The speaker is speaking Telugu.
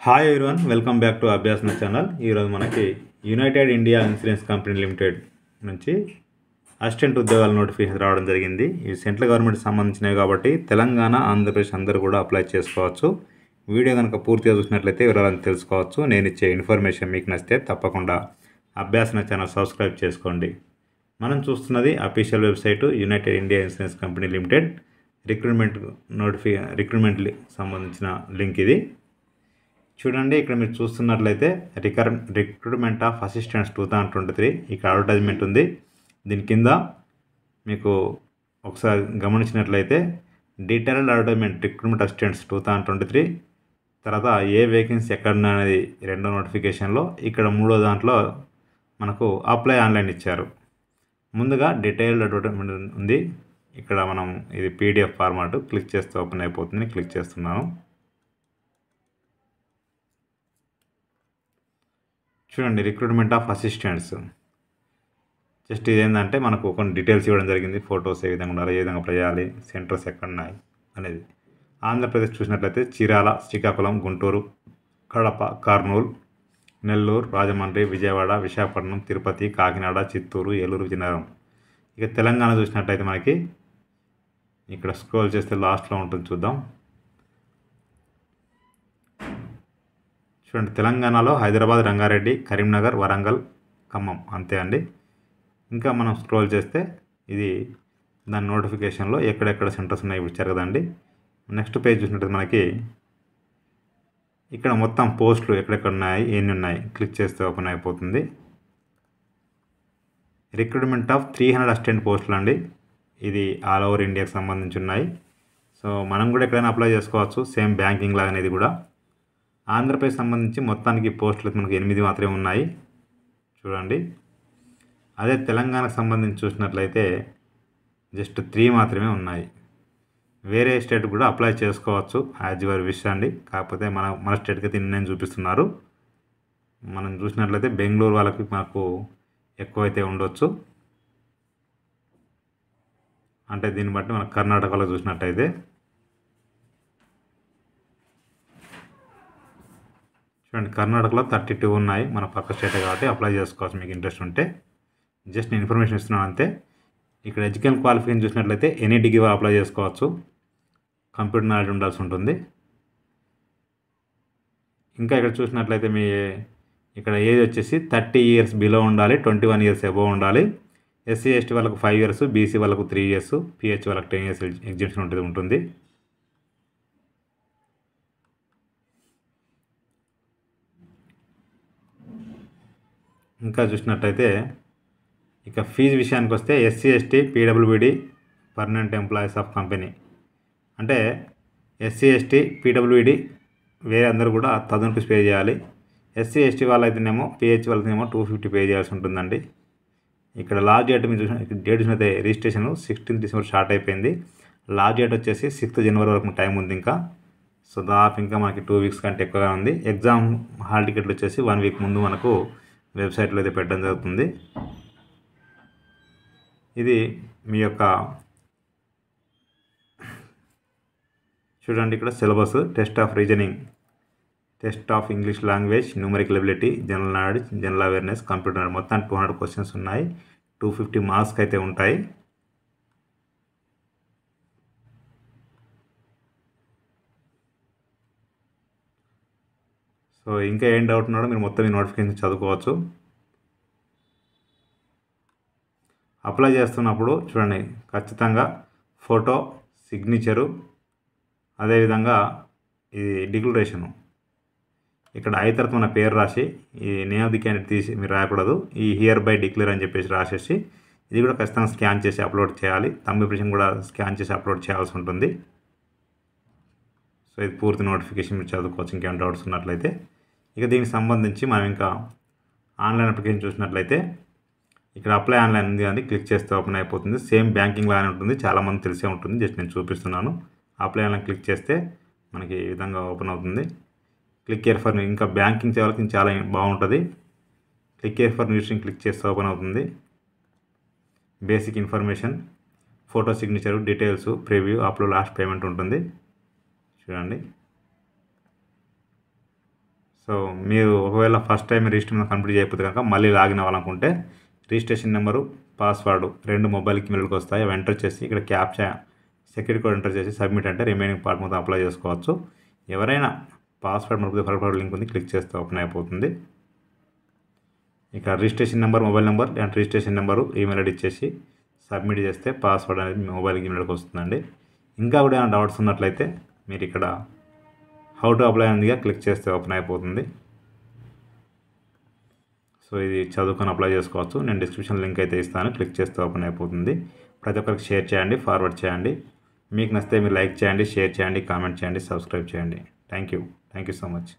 Hi everyone welcome back to Abhyasana channel ఈరోజు మనకి United India Insurance Company Limited నుంచి అసిస్టెంట్ ఉద్యోగాల నోటిఫికేషన్ రావడం జరిగింది. ఇవి సెంట్రల్ గవర్నమెంట్ సంబంధించినవి కాబట్టి తెలంగాణ ఆంధ్రప్రదేశ్ అందరూ కూడా అప్లై చేసుకోవచ్చు. వీడియో కనుక పూర్తిగా చూసినట్లయితే వివరాలను తెలుసుకోవచ్చు. నేను ఇచ్చే ఇన్ఫర్మేషన్ మీకు నచ్చితే తప్పకుండా అభ్యాసన ఛానల్ సబ్స్క్రైబ్ చేసుకోండి. మనం చూస్తున్నది official website United India Insurance Company Limited recruitment notify recruitment సంబంధించిన లింక్ ఇది. చూడండి ఇక్కడ మీరు చూస్తున్నట్లయితే రికర్ recruitment of assistants two thousand twenty three ఇక్కడ అడ్వర్టైజ్మెంట్ ఉంది. దీని కింద మీకు ఒకసారి గమనించినట్లయితే detailed advertisement recruitment assistants two thousand twenty three తర్వాత ఏ వేకెన్సీ ఎక్కడ అనేది రెండో నోటిఫికేషన్లో ఇక్కడ మూడో దాంట్లో మనకు అప్లై ఆన్లైన్ ఇచ్చారు. ముందుగా డీటెయిల్డ్ అడ్వర్టైజ్మెంట్ ఉంది. ఇక్కడ మనం ఇది పీడిఎఫ్ ఫార్మాట్ క్లిక్ చేస్తే ఓపెన్ అయిపోతుంది క్లిక్ చేస్తున్నాను. చూడండి రిక్రూట్మెంట్ ఆఫ్ అసిస్టెంట్స్ జస్ట్ ఇదేంటంటే మనకు కొన్ని డీటెయిల్స్ ఇవ్వడం జరిగింది. ఫొటోస్ ఏ విధంగా ఉండాలి ఏ విధంగా అప్లై చేయాలి సెంటర్స్ ఎక్కడ ఉన్నాయి అనేది. ఆంధ్రప్రదేశ్ చూసినట్లయితే చీరాల శ్రీకాకుళం గుంటూరు కడప కర్నూలు నెల్లూరు రాజమండ్రి విజయవాడ విశాఖపట్నం తిరుపతి కాకినాడ చిత్తూరు ఏలూరు విజయనగరం. ఇక తెలంగాణ చూసినట్లయితే మనకి ఇక్కడ స్క్రోల్ చేస్తే లాస్ట్లో ఉంటుంది చూద్దాం. చూడండి తెలంగాణలో హైదరాబాద్ రంగారెడ్డి కరీంనగర్ వరంగల్ ఖమ్మం. అంతే అండి. ఇంకా మనం స్క్రోల్ చేస్తే ఇది దాని నోటిఫికేషన్లో ఎక్కడెక్కడ సెంటర్స్ ఉన్నాయి ఇచ్చారు కదండి నెక్స్ట్ పేజ్ చూసినట్టు మనకి ఇక్కడ మొత్తం పోస్టులు ఎక్కడెక్కడ ఉన్నాయి ఎన్ని ఉన్నాయి. క్లిక్ చేస్తే ఓపెన్ అయిపోతుంది. Recruitment of three hundred assistant పోస్టులు అండి. ఇది ఆల్ ఓవర్ ఇండియాకి సంబంధించి ఉన్నాయి. సో మనం కూడా ఎక్కడైనా అప్లై చేసుకోవచ్చు సేమ్ బ్యాంకింగ్ లాగా అనేది కూడా. ఆంధ్రప్రదేశ్ సంబంధించి మొత్తానికి పోస్టులు మనకు ఎనిమిది మాత్రమే ఉన్నాయి. చూడండి. అదే తెలంగాణకు సంబంధించి చూసినట్లయితే జస్ట్ త్రీ మాత్రమే ఉన్నాయి. వేరే స్టేట్ కూడా అప్లై చేసుకోవచ్చు యాజ్ యువర్ విష్ అండి. కాకపోతే మన మన స్టేట్కి అయితే నేను చూపిస్తున్నారు. మనం చూసినట్లయితే బెంగళూరు వాళ్ళకి మనకు ఎక్కువైతే ఉండొచ్చు. అంటే దీన్ని బట్టి మన కర్ణాటకలో చూసినట్టయితే చూడండి కర్ణాటకలో థర్టీ టూ ఉన్నాయి మన పక్క స్టేట్ కాబట్టి అప్లై చేసుకోవచ్చు. మీకు ఇంట్రెస్ట్ ఉంటే జస్ట్ నేను ఇన్ఫర్మేషన్ ఇస్తున్నాను అంతే. ఇక్కడ ఎడ్యుకేషన్ క్వాలిఫికేషన్ చూసినట్లయితే ఎనీ డిగ్రీ అప్లై చేసుకోవచ్చు. కంప్యూటర్ నాలెడ్జ్ ఉండాల్సి ఉంటుంది. ఇంకా ఇక్కడ చూసినట్లయితే మీ ఇక్కడ ఏజ్ వచ్చేసి థర్టీ ఇయర్స్ బిలో ఉండాలి ట్వంటీ వన్ ఇయర్స్ అబోవ్ ఉండాలి. ఎస్సీ ఎస్టీ వాళ్ళకు ఫైవ్ ఇయర్స్ బీసీ వాళ్ళకు త్రీ ఇయర్స్ పిహెచ్ వాళ్ళకి టెన్ ఇయర్స్ ఎగ్జిబిషన్ ఉంటుంది ఉంటుంది. ఇంకా చూసినట్టయితే ఇక ఫీజు విషయానికి వస్తే SC ST PWBD permanent employees of company. అంటే ఎస్సీ ఎస్టీ పీడబ్ల్యూడి వేరే అందరూ కూడా థౌసండ్ రూపీస్ పే చేయాలి. ఎస్సీ ఎస్టీ వాళ్ళైతేనేమో పిహెచ్ వాళ్ళైతేనేమో టూ ఫిఫ్టీ పే చేయాల్సి ఉంటుందండి. ఇక్కడ లాస్ట్ డేట్ మీరు చూసిన డేట్ చూసినైతే రిజిస్ట్రేషన్ సిక్స్టీన్త్ డిసెంబర్ స్టార్ట్ అయిపోయింది. లాస్ట్ డేట్ వచ్చేసి సిక్స్త్ జనవరి వరకు టైం ఉంది ఇంకా. సో దాపు ఇంకా మనకి టూ వీక్స్ కంటే ఎక్కువగా ఉంది. ఎగ్జామ్ హాల్ టికెట్లు వచ్చేసి వన్ వీక్ ముందు మనకు వెబ్సైట్లో అయితే పెట్టడం జరుగుతుంది. ఇది మీ యొక్క చూడండి ఇక్కడ syllabus test of reasoning test of English language numerical ability general knowledge general awareness computer మొత్తం టూ హండ్రెడ్ క్వశ్చన్స్ ఉన్నాయి. టూ ఫిఫ్టీ మార్క్స్కి అయితే ఉంటాయి. సో ఇంకా ఏం డౌట్ ఉన్నాడో మీరు మొత్తం ఈ నోటిఫికేషన్ చదువుకోవచ్చు. అప్లై చేస్తున్నప్పుడు చూడండి ఖచ్చితంగా ఫోటో సిగ్నేచరు అదేవిధంగా ఇది డిక్లరేషను ఇక్కడ ఐదు తర్వాత మన పేరు రాసి ఈ నేమ్ ఆఫ్ ది క్యాండిడేట్ తీసి మీరు రాయకూడదు. ఈ హియర్ బై డిక్లేర్ అని చెప్పేసి రాసేసి ఇది కూడా ఖచ్చితంగా స్కాన్ చేసి అప్లోడ్ చేయాలి. తమ్ ఇంప్రెషన్ కూడా స్కాన్ చేసి అప్లోడ్ చేయాల్సి ఉంటుంది. సో ఇది పూర్తి నోటిఫికేషన్ మీరు చదువుకోవచ్చు. ఇంకేమైనా డౌట్స్ ఉన్నట్లయితే. ఇక దీనికి సంబంధించి మనం ఇంకా ఆన్లైన్ అప్లికేషన్ చూసినట్లయితే ఇక్కడ అప్లై ఆన్లైన్ ఉంది అని క్లిక్ చేస్తే ఓపెన్ అయిపోతుంది. సేమ్ బ్యాంకింగ్ లాగానే ఉంటుంది. చాలామంది తెలిసే ఉంటుంది. జస్ట్ నేను చూపిస్తున్నాను. అప్లై ఆన్లైన్ క్లిక్ చేస్తే మనకి ఈ విధంగా ఓపెన్ అవుతుంది. క్లిక్ ఇయర్ ఫర్ ఇంకా బ్యాంకింగ్ చేయాలకి చాలా బాగుంటుంది. క్లిక్ ఇయర్ ఫర్ న్యూస్ని క్లిక్ చేస్తే ఓపెన్ అవుతుంది. Basic information photo signature details preview అప్లో last payment ఉంటుంది. చూడండి. సో మీరు ఒకవేళ ఫస్ట్ టైం రిజిస్ట్రేషన్ కంప్లీట్ చేయకపోతే కనుక మళ్ళీ లాగిన్ అవ్వాలనుకుంటే రిజిస్ట్రేషన్ నెంబరు పాస్వర్డ్ రెండు మొబైల్కి మెయిల్కి వస్తాయి. అవి ఎంటర్ చేసి ఇక్కడ క్యాప్చా సెక్యూరిటీ కోడ్ ఎంటర్ చేసి సబ్మిట్ అంటే రిమైనింగ్ పార్ట్ మొత్తం అప్లై చేసుకోవచ్చు. ఎవరైనా పాస్వర్డ్ మనకు ఫర్వర్డ్ లింక్ ఉంది క్లిక్ చేస్తే ఓపెన్ అయిపోతుంది. ఇక్కడ registration number mobile number and registration number email ID ఇచ్చేసి సబ్మిట్ చేస్తే పాస్వర్డ్ అనేది మీ మొబైల్ ఈమెయిల్కి వస్తుందండి. ఇంకా కూడా ఏమైనా డౌట్స్ ఉన్నట్లయితే మీరు ఇక్కడ హౌ టు అప్లై ఉందిగా క్లిక్ చేస్తే ఓపెన్ అయిపోతుంది. సో ఇది చదువుకొని అప్లై చేసుకోవచ్చు. నేను డిస్క్రిప్షన్ లింక్ అయితే ఇస్తాను. క్లిక్ చేస్తే ఓపెన్ అయిపోతుంది. ప్రతి ఒక్కరికి షేర్ చేయండి ఫార్వర్డ్ చేయండి. మీకు నచ్చితే మీరు లైక్ చేయండి షేర్ చేయండి కామెంట్ చేయండి సబ్స్క్రైబ్ చేయండి. Thank you thank you so much